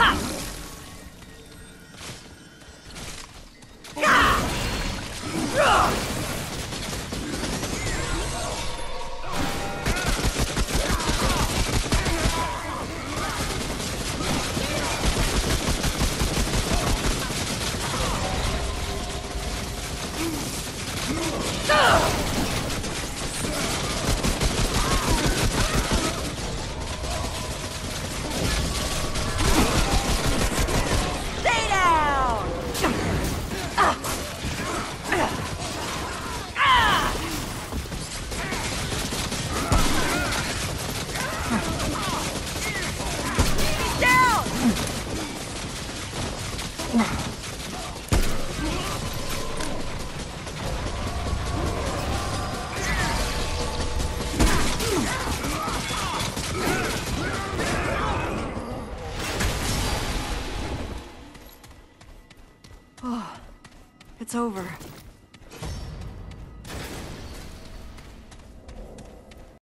No! Oh, it's over.